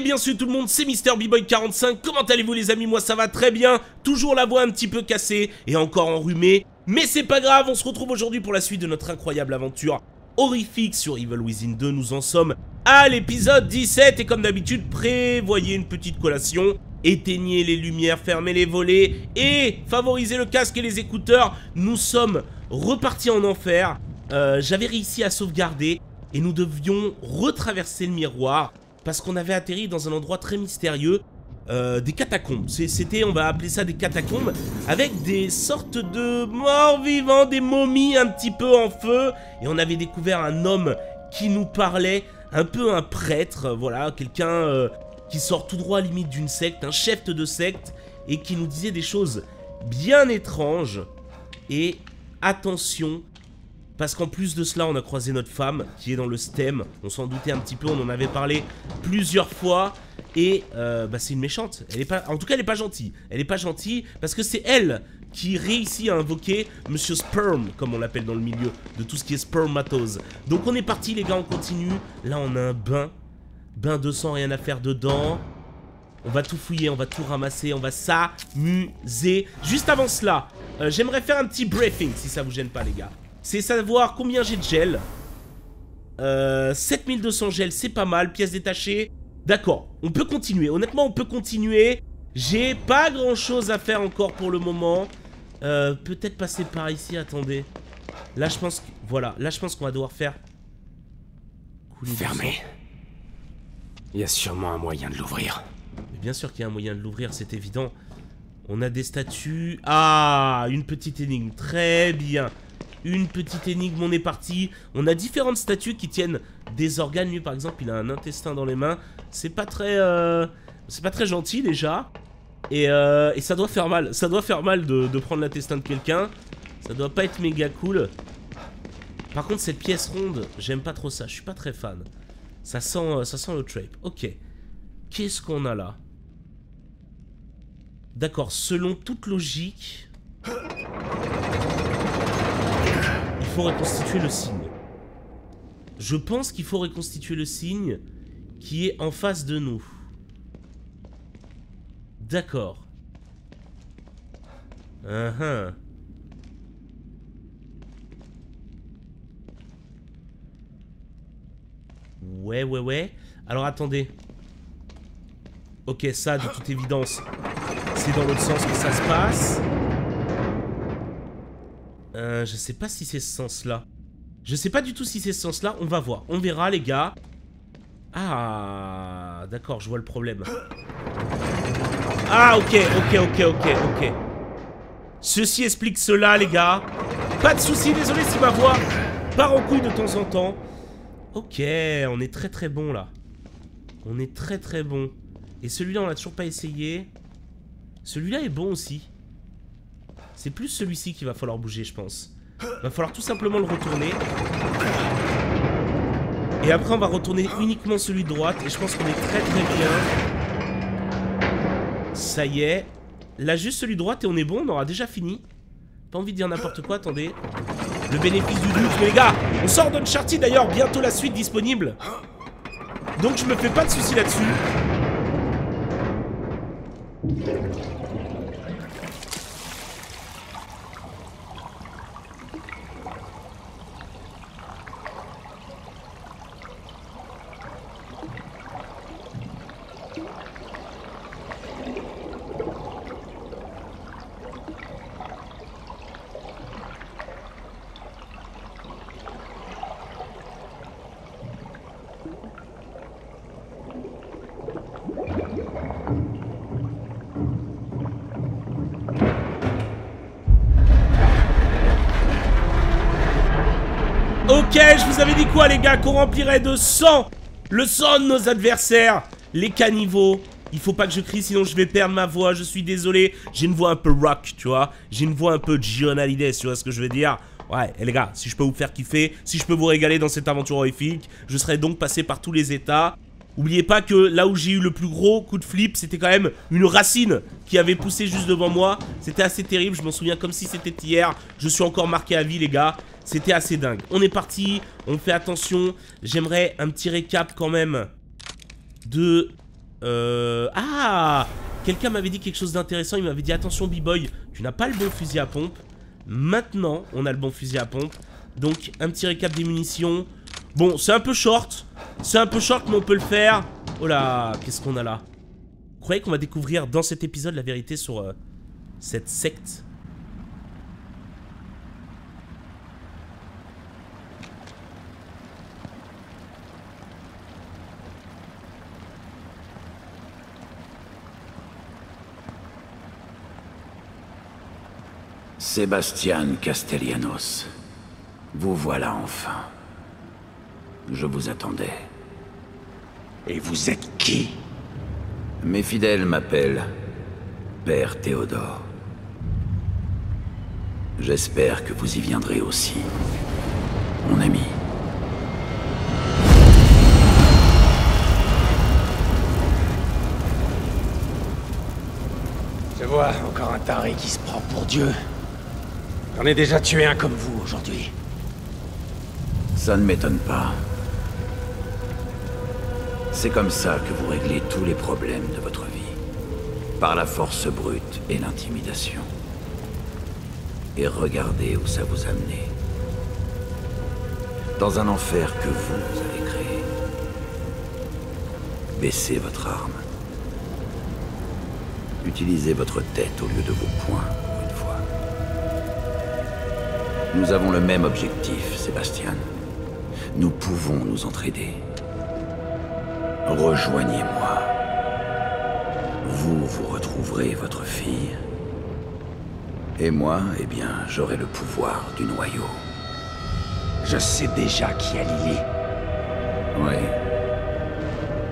Et bien sûr tout le monde, c'est Mister boy 45 comment allez-vous les amis? Moi ça va très bien, toujours la voix un petit peu cassée et encore enrhumée, mais c'est pas grave, on se retrouve aujourd'hui pour la suite de notre incroyable aventure horrifique sur Evil Within 2, nous en sommes à l'épisode 17 et comme d'habitude prévoyez une petite collation, éteignez les lumières, fermez les volets et favorisez le casque et les écouteurs, nous sommes repartis en enfer, euh, j'avais réussi à sauvegarder et nous devions retraverser le miroir parce qu'on avait atterri dans un endroit très mystérieux, euh, des catacombes. C'était, on va appeler ça des catacombes, avec des sortes de morts vivants, des momies un petit peu en feu, et on avait découvert un homme qui nous parlait, un peu un prêtre, voilà, quelqu'un euh, qui sort tout droit à limite d'une secte, un chef de secte, et qui nous disait des choses bien étranges. Et attention, parce qu'en plus de cela, on a croisé notre femme qui est dans le stem. On s'en doutait un petit peu, on en avait parlé plusieurs fois. Et euh, bah, c'est une méchante. En tout cas, elle est pas gentille. Elle est pas gentille parce que c'est elle qui réussit à invoquer Monsieur Sperm, comme on l'appelle dans le milieu, de tout ce qui est spermatose. Donc on est parti les gars, on continue. Là on a un bain. Bain de sang, rien à faire dedans. On va tout fouiller, on va tout ramasser, on va s'amuser. Juste avant cela, euh, j'aimerais faire un petit briefing si ça vous gêne pas les gars c'est savoir combien j'ai de gel. Euh, 7200 gel, c'est pas mal. Pièces détachées. D'accord, on peut continuer. Honnêtement, on peut continuer. J'ai pas grand chose à faire encore pour le moment. Euh, Peut-être passer par ici, attendez. Là, je pense que... Voilà, là, je pense qu'on va devoir faire... Fermé. Il y a sûrement un moyen de l'ouvrir. Bien sûr qu'il y a un moyen de l'ouvrir, c'est évident. On a des statues... Ah, une petite énigme. Très bien. Une petite énigme, on est parti. On a différentes statues qui tiennent des organes. Lui, par exemple, il a un intestin dans les mains. C'est pas très... Euh, c'est pas très gentil, déjà. Et, euh, et, ça doit faire mal. Ça doit faire mal de, prendre l'intestin de quelqu'un. Ça doit pas être méga cool. Par contre, cette pièce ronde, j'aime pas trop ça. Je suis pas très fan. Ça sent, euh, ça sent le trape. Ok. Qu'est-ce qu'on a là? D'accord, selon toute logique faut reconstituer le signe. Je pense qu'il faut reconstituer le signe qui est en face de nous. D'accord. Uh -huh. Ouais, ouais, ouais. Alors attendez. Ok, ça, de toute évidence, c'est dans l'autre sens que ça se passe. Euh, je sais pas si c'est ce sens-là. Je sais pas du tout si c'est ce sens-là. On va voir. On verra, les gars. Ah, d'accord, je vois le problème. Ah, ok, ok, ok, ok, ok. Ceci explique cela, les gars. Pas de soucis, désolé si ma voix part en couille de temps en temps. Ok, on est très très bon, là. On est très très bon. Et celui-là, on l'a toujours pas essayé. Celui-là est bon aussi. C'est plus celui-ci qu'il va falloir bouger, je pense. Va falloir tout simplement le retourner. Et après, on va retourner uniquement celui de droite. Et je pense qu'on est très très bien. Ça y est. Là, juste celui de droite et on est bon. On aura déjà fini. Pas envie de dire n'importe quoi, attendez. Le bénéfice du doute. Les gars, on sort d'Uncharted d'ailleurs. Bientôt la suite disponible. Donc je me fais pas de soucis là-dessus. Ok, je vous avais dit les gars Qu'on remplirait de sang Le sang de nos adversaires Les caniveaux il faut pas que je crie sinon je vais perdre ma voix, je suis désolé. J'ai une voix un peu rock, tu vois. J'ai une voix un peu John tu vois ce que je veux dire. Ouais, et les gars, si je peux vous faire kiffer, si je peux vous régaler dans cette aventure horrifique, je serai donc passé par tous les états. Oubliez pas que là où j'ai eu le plus gros coup de flip, c'était quand même une racine qui avait poussé juste devant moi. C'était assez terrible, je m'en souviens comme si c'était hier. Je suis encore marqué à vie les gars. C'était assez dingue. On est parti, on fait attention. J'aimerais un petit récap quand même de Euh... Ah Quelqu'un m'avait dit quelque chose d'intéressant, il m'avait dit attention B-Boy, tu n'as pas le bon fusil à pompe. Maintenant, on a le bon fusil à pompe. Donc, un petit récap des munitions. Bon, c'est un peu short. C'est un peu short, mais on peut le faire. Oh là, qu'est-ce qu'on a là Vous croyez qu'on va découvrir dans cet épisode la vérité sur euh, cette secte Sébastien Castellanos. Vous voilà enfin. Je vous attendais. Et vous êtes qui? Mes fidèles m'appellent Père Théodore. J'espère que vous y viendrez aussi, mon ami. Je vois encore un taré qui se prend pour Dieu. J'en ai déjà tué un comme vous aujourd'hui. Ça ne m'étonne pas. C'est comme ça que vous réglez tous les problèmes de votre vie. Par la force brute et l'intimidation. Et regardez où ça vous a mené. Dans un enfer que vous avez créé. Baissez votre arme. Utilisez votre tête au lieu de vos poings, pour une fois. Nous avons le même objectif, Sébastien. Nous pouvons nous entraider. Rejoignez-moi. Vous, vous retrouverez votre fille. Et moi, eh bien, j'aurai le pouvoir du noyau. Je sais déjà qui a Lily. Oui.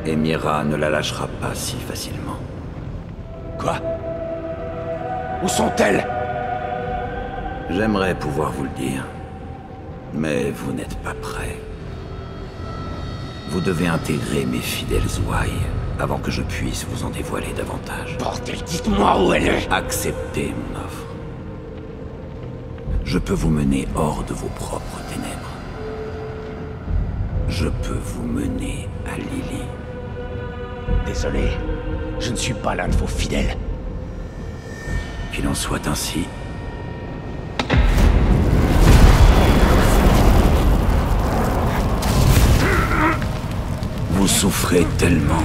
Et Mira ne la lâchera pas si facilement. Quoi? Où sont-elles? J'aimerais pouvoir vous le dire. Mais vous n'êtes pas prêt. Vous devez intégrer mes fidèles ouailles avant que je puisse vous en dévoiler davantage. Bordel, dites-moi où elle est Acceptez mon offre. Je peux vous mener hors de vos propres ténèbres. Je peux vous mener à Lily. Désolé, je ne suis pas l'un de vos fidèles. Qu'il en soit ainsi. Vous souffrez tellement.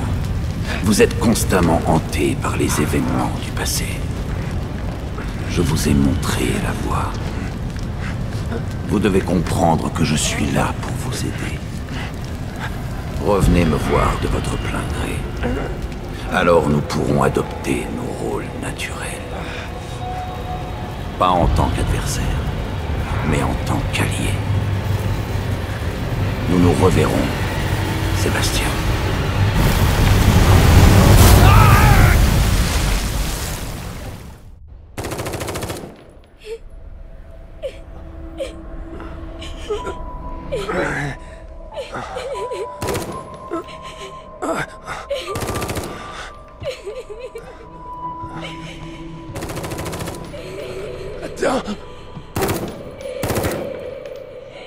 Vous êtes constamment hanté par les événements du passé. Je vous ai montré la voie. Vous devez comprendre que je suis là pour vous aider. Revenez me voir de votre plein gré. Alors nous pourrons adopter nos rôles naturels. Pas en tant qu'adversaire, mais en tant qu'allié. Nous nous reverrons, Sébastien.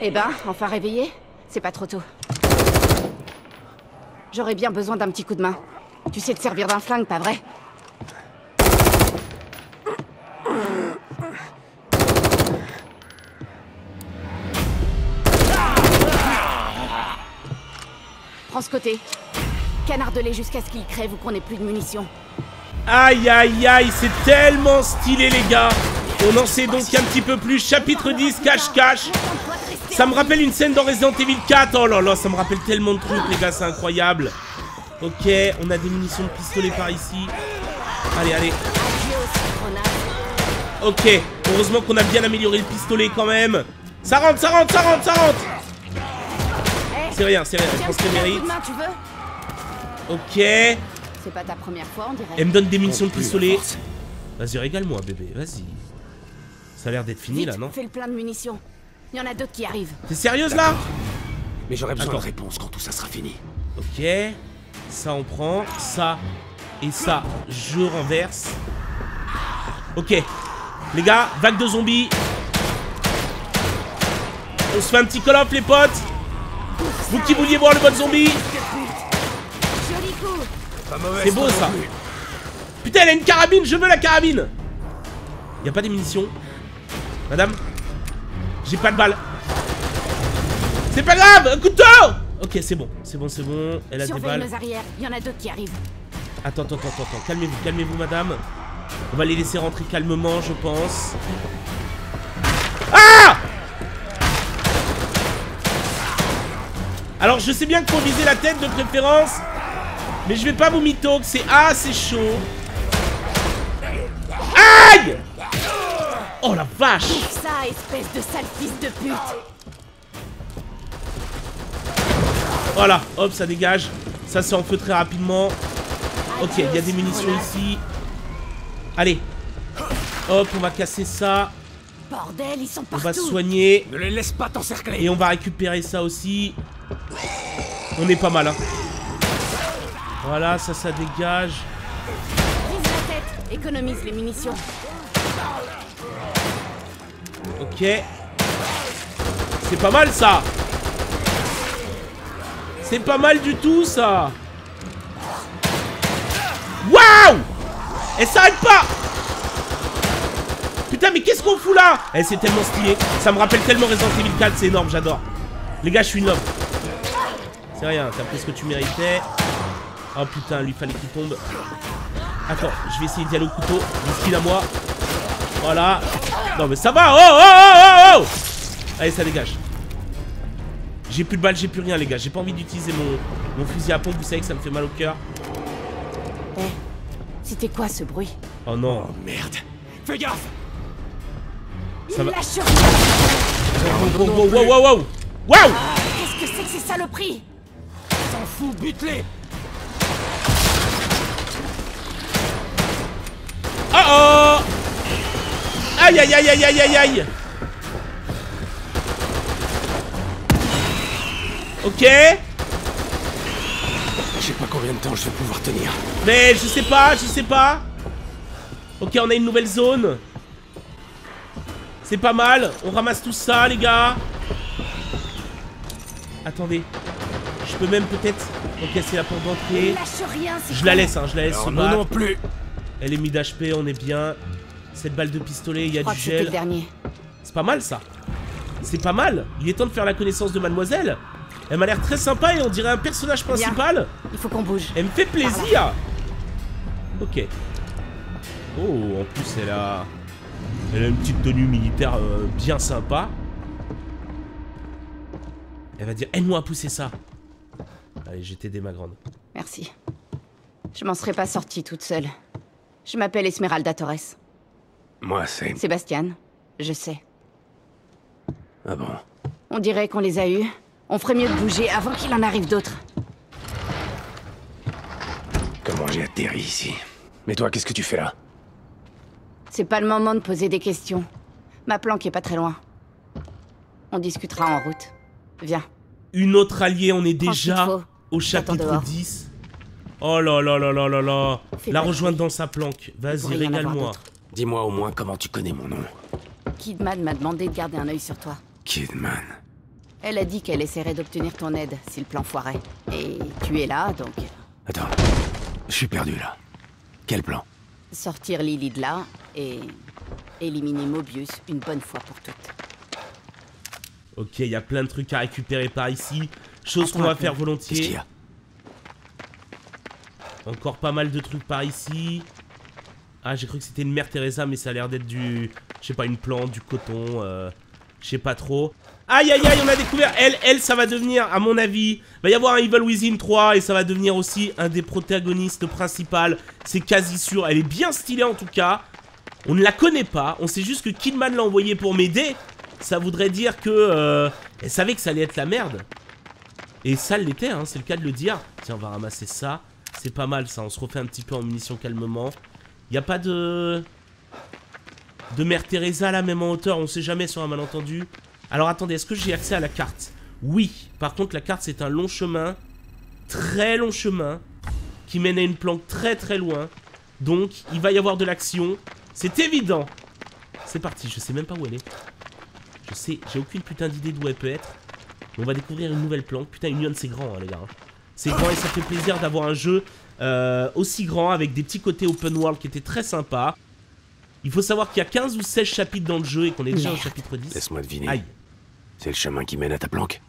Eh ben, enfin réveillé C'est pas trop tôt. J'aurais bien besoin d'un petit coup de main. Tu sais te servir d'un flingue, pas vrai Prends ce côté. Canarde-les jusqu'à ce qu'ils crèvent ou qu'on ait plus de munitions. Aïe aïe aïe, c'est tellement stylé les gars On en sait donc un petit peu plus. Chapitre 10, cache-cache. Ça me rappelle une scène dans Resident Evil 4. Oh là là, ça me rappelle tellement de trucs les gars, c'est incroyable. Ok, on a des munitions de pistolet par ici. Allez, allez. Ok, heureusement qu'on a bien amélioré le pistolet quand même. Ça rentre, ça rentre, ça rentre, ça rentre C'est rien, c'est rien, je pense qu'elle mérite. Ok. C'est pas ta première fois, on dirait. Elle me donne des munitions de pistolet. Vas-y, régale-moi, bébé, vas-y. Ça a l'air d'être fini Vite, là, non Fais le plein de munitions. Il y en a d'autres qui arrivent. T'es sérieuse là? Mais j'aurai besoin Attends. de réponses quand tout ça sera fini. Ok. Ça, on prend. Ça. Et ça, je renverse. Ok. Les gars, vague de zombies. On se fait un petit call-off, les potes. Vous qui vouliez voir le mode zombie C'est beau ça. Putain, elle a une carabine, je veux la carabine Y a pas des munitions Madame J'ai pas de balles. C'est pas grave, un couteau Ok, c'est bon, c'est bon, c'est bon. Elle a des balles. nos arrières, il y en a d'autres qui arrivent. Attends, attends, attends, attends. Calmez-vous, calmez-vous, madame. On va les laisser rentrer calmement, je pense. Ah Alors, je sais bien qu'il faut viser la tête de préférence. Mais je vais pas vous mytho que c'est assez chaud. Aïe Oh la vache Ça, espèce de sale fils de pute Voilà, hop, ça dégage. Ça c'est en feu très rapidement. Ok, il y a des munitions ici. Allez. Hop, on va casser ça. Bordel, ils sont On va partout se soigner. Ne les laisse pas t'encercler. Et on va récupérer ça aussi. On est pas mal, hein. Voilà, ça, ça dégage. Vise la tête, économise les munitions. Ok. C'est pas mal, ça. C'est pas mal du tout, ça. Waouh Elle s'arrête pas Putain, mais qu'est-ce qu'on fout là Eh, c'est tellement stylé. Ça me rappelle tellement Resident Evil 4, c'est énorme, j'adore. Les gars, je suis une homme. C'est rien, t'as pris ce que tu méritais. Oh putain, lui fallait qu'il tombe. Attends, je vais essayer d'y aller au couteau. Mon skill à moi. Voilà. Non mais ça va Oh oh oh oh oh Allez, ça dégage. J'ai plus de balles, j'ai plus rien les gars. J'ai pas envie d'utiliser mon, mon fusil à pompe. Vous savez que ça me fait mal au cœur. Eh, c'était quoi ce bruit? Oh non. Oh merde. Fais gaffe. Ça va. Lâche Wow, wow, wow, wow, wow Wow Qu'est-ce que c'est que ces saloperies? S'en fout, bute-les. Oh oh Aïe aïe aïe aïe aïe aïe aïe Ok Je sais pas combien de temps je vais pouvoir tenir. Mais je sais pas, je sais pas Ok, on a une nouvelle zone. C'est pas mal. On ramasse tout ça, les gars. Attendez. Je peux même peut-être... Ok, c'est la porte d'entrée. Je la laisse, hein, je la laisse se non non plus. Elle est mid HP, on est bien. Cette balle de pistolet, il y Je a du gel. C'est pas mal, ça. C'est pas mal. Il est temps de faire la connaissance de mademoiselle. Elle m'a l'air très sympa et on dirait un personnage principal. Il faut qu'on bouge. Elle me fait plaisir Ok. Oh, en plus, elle a... Elle a une petite tenue militaire euh, bien sympa. Elle va dire, aide-moi à pousser ça. Allez, j'ai t'aidé, ma grande. Merci. Je m'en serais pas sortie toute seule. Je m'appelle Esmeralda Torres. Moi, c'est. Sébastien, je sais. Ah bon? On dirait qu'on les a eus. On ferait mieux de bouger avant qu'il en arrive d'autres. Comment j'ai atterri ici? Mais toi, qu'est-ce que tu fais là? C'est pas le moment de poser des questions. Ma planque est pas très loin. On discutera en route. Viens. Une autre alliée, on est déjà au chapitre dehors. 10. Oh là là là là là là. La rejoindre dans sa planque. Vas-y, régale-moi. Dis-moi au moins comment tu connais mon nom. Kidman m'a demandé de garder un œil sur toi. Kidman. Elle a dit qu'elle essaierait d'obtenir ton aide si le plan foirait. Et tu es là, donc Attends. Je suis perdu là. Quel plan? Sortir Lily de là et éliminer Mobius une bonne fois pour toutes. Ok, il y a plein de trucs à récupérer par ici. Chose qu'on va faire Qu'est-ce qu'il volontiers. y a? Encore pas mal de trucs par ici. Ah, j'ai cru que c'était une mère Teresa, mais ça a l'air d'être du... Je sais pas, une plante, du coton, euh... Je sais pas trop. Aïe, aïe, aïe, on a découvert... Elle, elle, ça va devenir, à mon avis... Va y avoir un Evil Within 3, et ça va devenir aussi un des protagonistes principaux. C'est quasi sûr. Elle est bien stylée, en tout cas. On ne la connaît pas. On sait juste que Kidman l'a envoyée pour m'aider. Ça voudrait dire que... euh, Elle savait que ça allait être la merde. Et ça l'était, hein, c'est le cas de le dire. Tiens, on va ramasser ça. C'est pas mal ça, on se refait un petit peu en munitions calmement. Y a pas de... De Mère Teresa là, même en hauteur, on sait jamais sur un malentendu. Alors attendez, est-ce que j'ai accès à la carte? Oui, par contre la carte c'est un long chemin, très long chemin, qui mène à une planque très très loin. Donc, il va y avoir de l'action. C'est évident C'est parti, je sais même pas où elle est. Je sais, j'ai aucune putain d'idée d'où elle peut être. On va découvrir une nouvelle planque. Putain, Union c'est grand hein, les gars. hein. c'est grand et ça fait plaisir d'avoir un jeu euh, aussi grand avec des petits côtés open world qui étaient très sympas. Il faut savoir qu'il y a 15 ou 16 chapitres dans le jeu et qu'on est déjà au chapitre 10. Laisse-moi deviner. Aïe. C'est le chemin qui mène à ta planque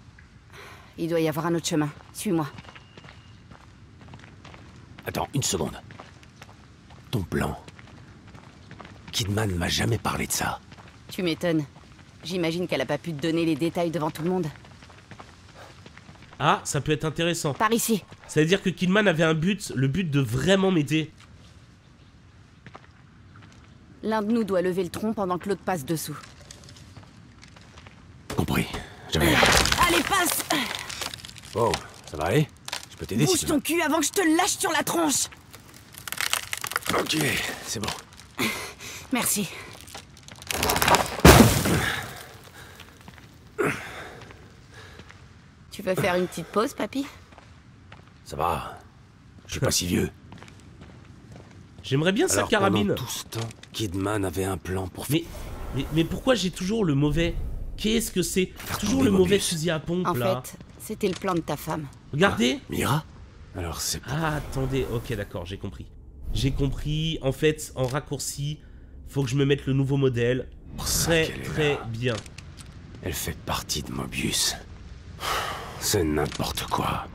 Il doit y avoir un autre chemin. Suis-moi. Attends, une seconde. Ton plan. Kidman m'a jamais parlé de ça. Tu m'étonnes. J'imagine qu'elle a pas pu te donner les détails devant tout le monde. Ah, ça peut être intéressant. Par ici. Ça veut dire que Kidman avait un but, le but de vraiment m'aider. L'un de nous doit lever le tronc pendant que l'autre passe dessous. Compris. J'avais... Allez, passe Oh, ça va aller Je peux t'aider si Bouge ton cul avant que je te le lâche sur la tronche. Ok, c'est bon. Merci. Tu veux faire une petite pause, papy? Ça va. Je suis pas si vieux. J'aimerais bien sa carabine. pendant tout ce temps, Kidman avait un plan pour... Mais, mais, mais pourquoi j'ai toujours le mauvais? Qu'est-ce que c'est? Toujours le mauvais fusil à pompe En là. fait, c'était le plan de ta femme. Regardez. Mira? Alors c'est... Ah, attendez. Ok, d'accord, j'ai compris. J'ai compris. En fait, en raccourci, faut que je me mette le nouveau modèle. Très, très là. bien. Elle fait partie de Mobius. C'est n'importe quoi.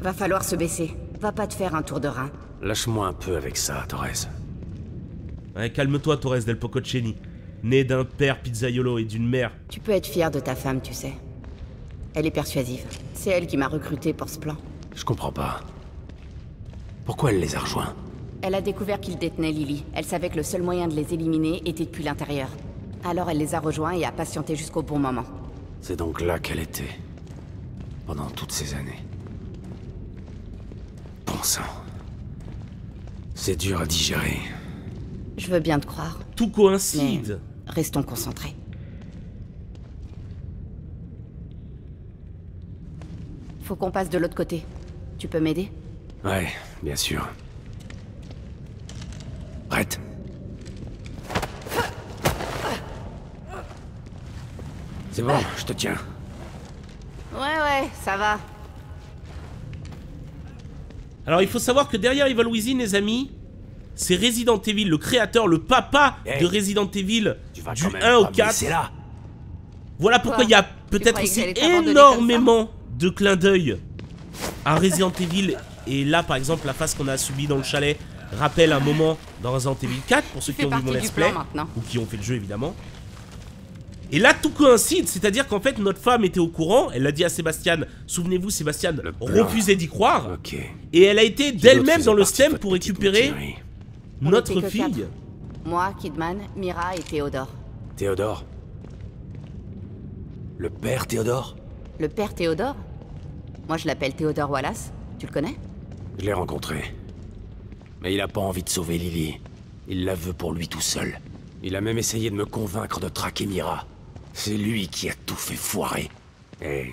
Va falloir se baisser. Va pas te faire un tour de rein. Lâche-moi un peu avec ça, Torres. Ouais, calme-toi, Torres del Pococeni. Né d'un père pizzaiolo et d'une mère. Tu peux être fier de ta femme, tu sais. Elle est persuasive. C'est elle qui m'a recruté pour ce plan. Je comprends pas. Pourquoi elle les a rejoints? Elle a découvert qu'ils détenaient Lily. Elle savait que le seul moyen de les éliminer était depuis l'intérieur. Alors elle les a rejoints et a patienté jusqu'au bon moment. C'est donc là qu'elle était. Pendant toutes ces années. Bon sang. C'est dur à digérer. Je veux bien te croire, Tout mais coïncide. restons concentrés. Faut qu'on passe de l'autre côté. Tu peux m'aider? Ouais, bien sûr. C'est bon, je te tiens. Ouais, ouais, ça va. Alors, il faut savoir que derrière Evil Within, les amis, c'est Resident Evil, le créateur, le papa Hey. de Resident Evil, Tu vas du quand même 1 au pas me 4. laisser là. Voilà pourquoi Quoi il y a peut-être aussi énormément de clins d'œil à Resident Evil. Et là, par exemple, la phase qu'on a subie dans le chalet rappelle un moment dans Resident Evil 4, pour ceux qui ont vu mon let's play, maintenant. ou qui ont fait le jeu évidemment. Et là, tout coïncide, c'est-à-dire qu'en fait, notre femme était au courant, elle l'a dit à Sébastien, souvenez-vous, Sébastien Le refusait d'y croire, et elle a été d'elle-même dans le stem pour récupérer On notre fille. quatre. Moi, Kidman, Mira et Théodore. Théodore Le père Théodore? Le père Théodore? Moi, je l'appelle Théodore Wallace. Tu le connais? Je l'ai rencontré. Mais il a pas envie de sauver Lily. Il la veut pour lui tout seul. Il a même essayé de me convaincre de traquer Mira. C'est lui qui a tout fait foirer. Et...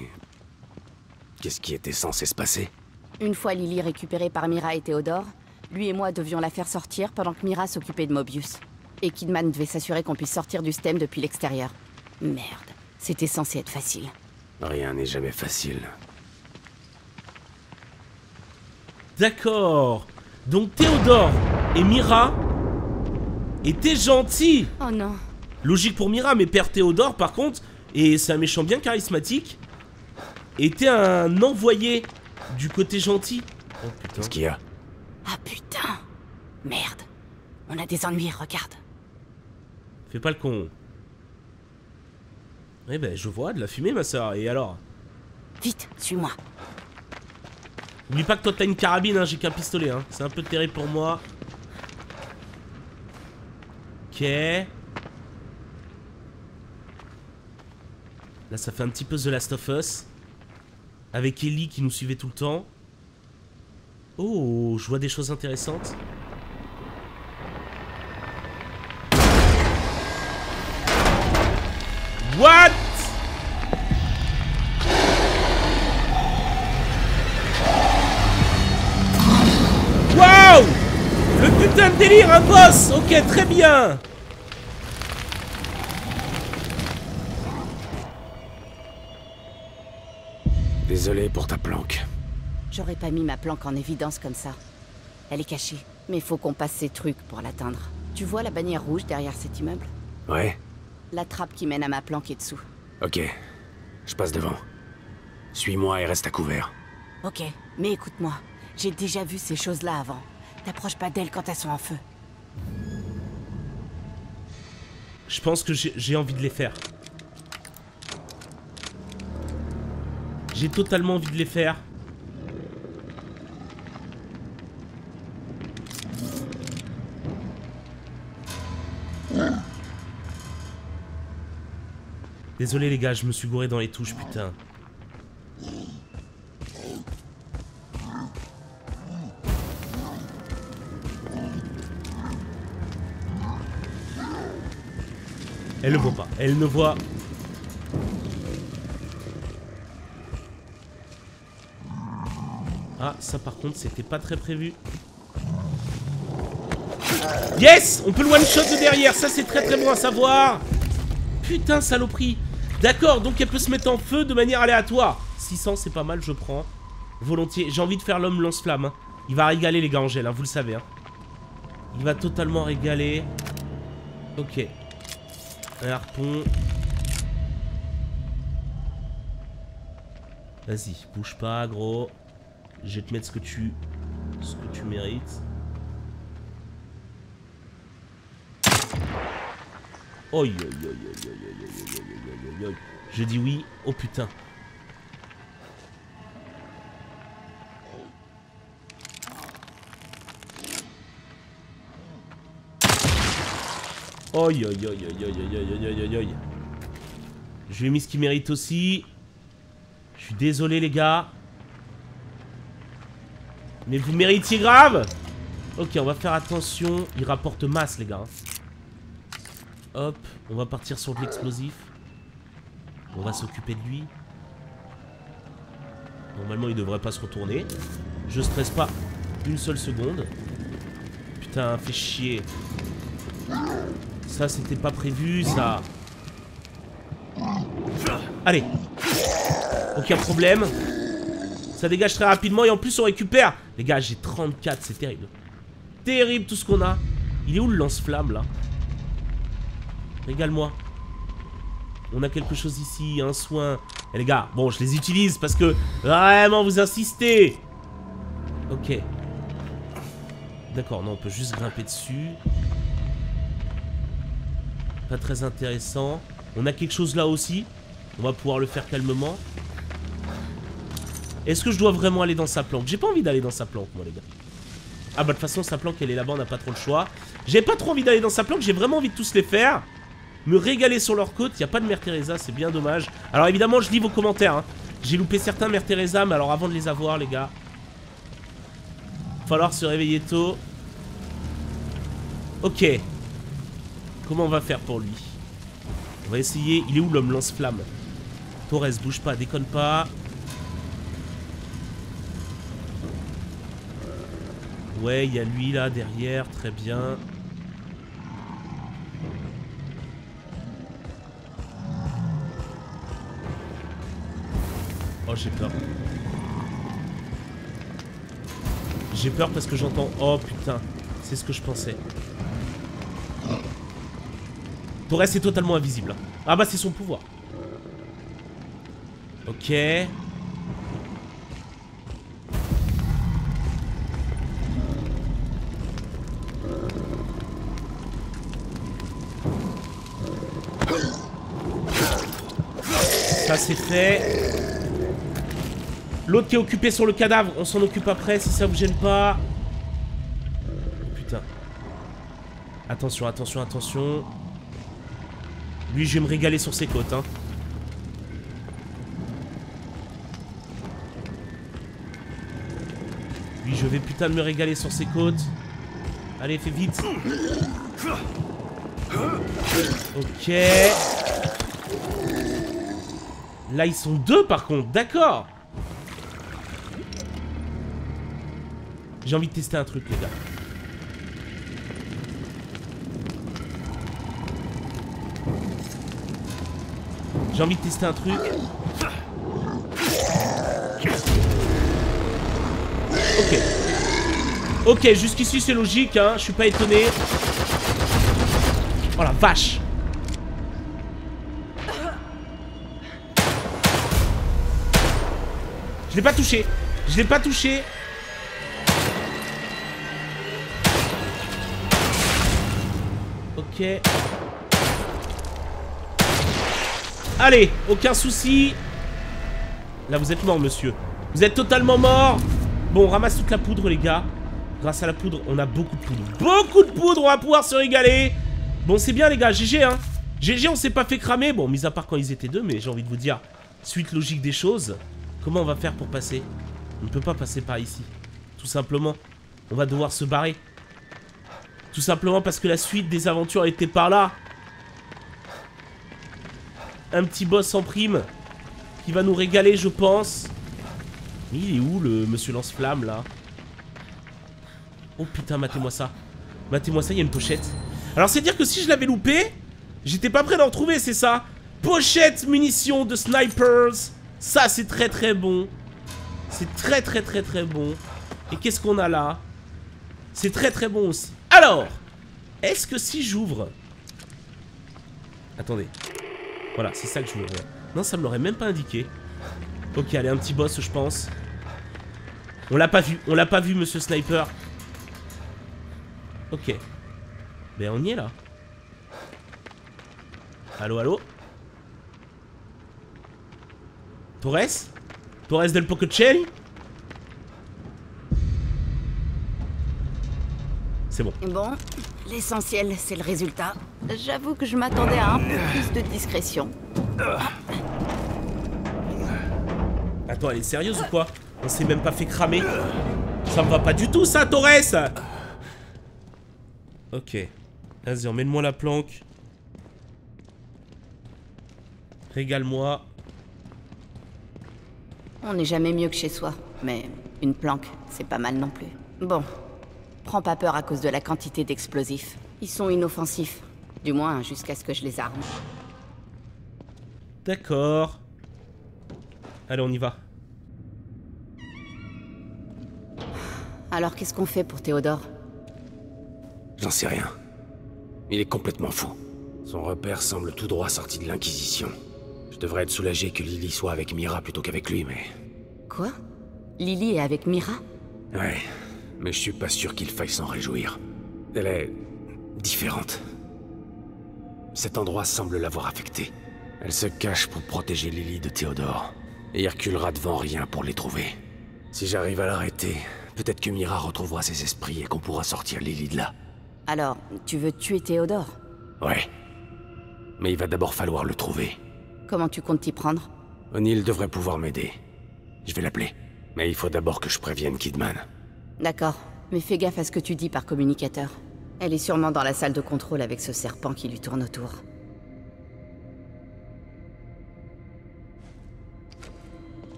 Qu'est-ce qui était censé se passer? Une fois Lily récupérée par Mira et Théodore, lui et moi devions la faire sortir pendant que Mira s'occupait de Mobius. Et Kidman devait s'assurer qu'on puisse sortir du stem depuis l'extérieur. Merde, c'était censé être facile. Rien n'est jamais facile. D'accord. Donc Théodore et Mira étaient gentils. Oh non. Logique pour Mira, mais Père Théodore, par contre, et c'est un méchant bien charismatique, était un envoyé du côté gentil. Oh putain. Qu'est-ce qu'il y a? Ah putain Merde. On a des ennuis, regarde. Fais pas le con. Eh ben, je vois de la fumée, ma soeur. Et alors? Vite, suis-moi. N'oublie pas que toi, t'as une carabine, hein, j'ai qu'un pistolet. Hein. C'est un peu terrible pour moi. Ok. Là, ça fait un petit peu The Last of Us. Avec Ellie qui nous suivait tout le temps. Oh, je vois des choses intéressantes. What? Waouh Le putain de délire, un boss Ok, très bien Désolé pour ta planque. J'aurais pas mis ma planque en évidence comme ça. Elle est cachée, mais faut qu'on passe ces trucs pour l'atteindre. Tu vois la bannière rouge derrière cet immeuble? Ouais La trappe qui mène à ma planque est dessous. Ok. Je passe devant. Suis-moi et reste à couvert. Ok, mais écoute-moi. J'ai déjà vu ces choses-là avant. T'approches pas d'elles quand elles sont en feu. Je pense que j'ai j'ai envie de les faire. J'ai totalement envie de les faire. Désolé les gars, je me suis gouré dans les touches, putain. Elle ne voit pas. Elle ne voit. Ah, ça par contre, c'était pas très prévu. Yes On peut le one-shot de derrière, ça c'est très très bon à savoir. Putain, saloperie. D'accord, donc elle peut se mettre en feu de manière aléatoire. 600, c'est pas mal, je prends. Volontiers. J'ai envie de faire l'homme lance-flamme. hein. Il va régaler les gars Angèle, hein, vous le savez. hein. Il va totalement régaler. Ok. Un harpon. Vas-y, bouge pas, gros. Je vais te mettre ce que tu, ce que tu mérites. Oi, Je dis oui. Oh putain. Oi, oi, oi, Je lui ai mis ce qu'il mérite aussi. Je suis désolé les gars. Mais vous méritiez grave Ok, on va faire attention. Il rapporte masse, les gars. Hop, on va partir sur de l'explosif. On va s'occuper de lui. Normalement, il devrait pas se retourner. Je stresse pas une seule seconde. Putain, fait chier. Ça, c'était pas prévu, ça. Allez. Aucun problème. Ça dégage très rapidement et en plus on récupère. Les gars, j'ai 34, c'est terrible. Terrible tout ce qu'on a. Il est où le lance-flamme là? Régale-moi. On a quelque chose ici, un soin. Et les gars, bon, je les utilise parce que vraiment vous insistez. Ok. D'accord, non, on peut juste grimper dessus. Pas très intéressant. On a quelque chose là aussi. On va pouvoir le faire calmement. Est-ce que je dois vraiment aller dans sa planque? J'ai pas envie d'aller dans sa planque, moi, les gars. Ah bah de toute façon, sa planque, elle est là-bas, on n'a pas trop le choix. J'ai pas trop envie d'aller dans sa planque, j'ai vraiment envie de tous les faire. Me régaler sur leur côte. Il a pas de Mère Teresa, c'est bien dommage. Alors évidemment, je lis vos commentaires. hein. J'ai loupé certains Mère Teresa, mais alors avant de les avoir, les gars... Falloir se réveiller tôt. Ok. Comment on va faire pour lui? On va essayer... Il est où l'homme lance-flamme? Torres, bouge pas, déconne pas. Ouais, il y a lui là derrière, très bien. Oh, j'ai peur. J'ai peur parce que j'entends... Oh putain, c'est ce que je pensais. Torres est totalement invisible. Ah bah c'est son pouvoir. Ok. C'est fait. L'autre qui est occupé sur le cadavre, on s'en occupe après si ça vous gêne pas. Putain. Attention, attention, attention. Lui, je vais me régaler sur ses côtes. Hein. Lui, je vais putain de me régaler sur ses côtes. Allez, fais vite. Ok. Là, ils sont deux par contre, d'accord. J'ai envie de tester un truc, les gars. J'ai envie de tester un truc. Ok. Ok, jusqu'ici c'est logique, hein. Je suis pas étonné. Oh la vache. L'ai pas touché. Je l'ai pas touché. Ok. Allez, aucun souci. Là, vous êtes mort, monsieur. Vous êtes totalement mort. Bon, on ramasse toute la poudre, les gars. Grâce à la poudre, on a beaucoup de poudre. Beaucoup de poudre, on va pouvoir se régaler. Bon, c'est bien, les gars. GG, hein. GG, on s'est pas fait cramer. Bon, mis à part quand ils étaient deux, mais j'ai envie de vous dire, suite logique des choses, comment on va faire pour passer? On ne peut pas passer par ici. Tout simplement. On va devoir se barrer. Tout simplement parce que la suite des aventures était par là. Un petit boss en prime. Qui va nous régaler, je pense. Mais il est où, le monsieur lance-flamme, là? Oh putain, matez-moi ça. Matez-moi ça, il y a une pochette. Alors, c'est dire que si je l'avais loupé, j'étais pas prêt d'en retrouver, c'est ça? Pochette munitions de snipers. Ça, c'est très très bon. C'est très très très très bon. Et qu'est-ce qu'on a là? C'est très très bon aussi. Alors, est-ce que si j'ouvre... Attendez. Voilà, c'est ça que je voulais. Non, ça me l'aurait même pas indiqué. Ok, allez, un petit boss, je pense. On l'a pas vu, on l'a pas vu, monsieur Sniper. Ok. Ben, on y est, là. Allô, allô? Torres? Torres del Pococelli C'est bon. Bon, l'essentiel, c'est le résultat. J'avoue que je m'attendais à un peu plus de discrétion. Attends, elle est sérieuse ou quoi? On s'est même pas fait cramer. Ça me va pas du tout, ça, Torres Ok. Vas-y, emmène-moi la planque. Régale-moi. On n'est jamais mieux que chez soi, mais une planque, c'est pas mal non plus. Bon, prends pas peur à cause de la quantité d'explosifs. Ils sont inoffensifs, du moins jusqu'à ce que je les arme. D'accord. Allez, on y va. Alors qu'est-ce qu'on fait pour Théodore? J'en sais rien. Il est complètement fou. Son repère semble tout droit sorti de l'Inquisition. Je devrais être soulagé que Lily soit avec Mira plutôt qu'avec lui, mais... Quoi? Lily est avec Mira? Ouais, mais je suis pas sûr qu'il faille s'en réjouir. Elle est... différente. Cet endroit semble l'avoir affectée. Elle se cache pour protéger Lily de Théodore. Et il reculera devant rien pour les trouver. Si j'arrive à l'arrêter, peut-être que Mira retrouvera ses esprits et qu'on pourra sortir Lily de là. Alors, tu veux tuer Théodore? Ouais. Mais il va d'abord falloir le trouver. Comment tu comptes t'y prendre? O'Neill devrait pouvoir m'aider. Je vais l'appeler. Mais il faut d'abord que je prévienne Kidman. D'accord, mais fais gaffe à ce que tu dis par communicateur. Elle est sûrement dans la salle de contrôle avec ce serpent qui lui tourne autour.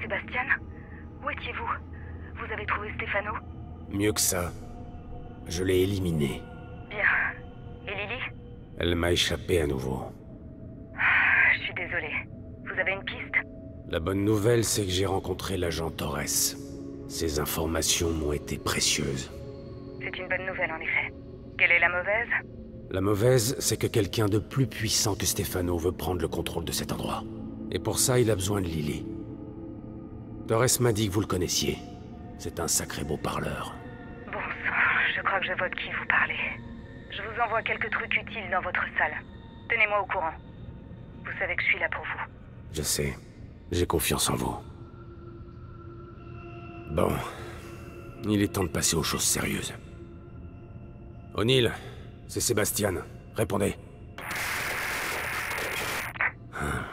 Sébastien Où étiez-vous? Vous avez trouvé Stefano? Mieux que ça. Je l'ai éliminé. Elle m'a échappé à nouveau. Je suis désolée. Vous avez une piste? La bonne nouvelle, c'est que j'ai rencontré l'agent Torres. Ces informations m'ont été précieuses. C'est une bonne nouvelle en effet. Quelle est la mauvaise? La mauvaise, c'est que quelqu'un de plus puissant que Stefano veut prendre le contrôle de cet endroit. Et pour ça, il a besoin de Lily. Torres m'a dit que vous le connaissiez. C'est un sacré beau parleur. Bon sang, je crois que je vois de qui vous parlez. Je vous envoie quelques trucs utiles dans votre salle. Tenez-moi au courant. Vous savez que je suis là pour vous. Je sais. J'ai confiance en vous. Bon. Il est temps de passer aux choses sérieuses. O'Neill, c'est Sébastien. Répondez. Ah.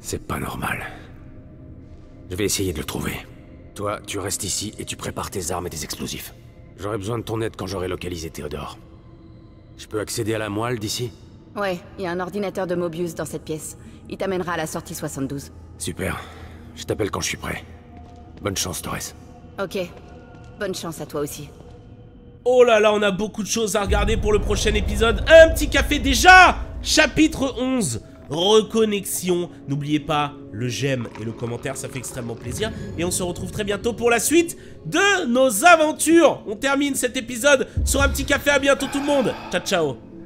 C'est pas normal. Je vais essayer de le trouver. Toi, tu restes ici et tu prépares tes armes et tes explosifs. J'aurai besoin de ton aide quand j'aurai localisé Théodore. Je peux accéder à la moelle d'ici? Ouais, il y a un ordinateur de Mobius dans cette pièce. Il t'amènera à la sortie 72. Super. Je t'appelle quand je suis prêt. Bonne chance, Torres. Ok. Bonne chance à toi aussi. Oh là là, on a beaucoup de choses à regarder pour le prochain épisode. Un petit café déjà Chapitre 11 reconnexion. N'oubliez pas le j'aime et le commentaire, ça fait extrêmement plaisir. Et on se retrouve très bientôt pour la suite de nos aventures. On termine cet épisode sur un petit café. À bientôt tout le monde. Ciao, ciao.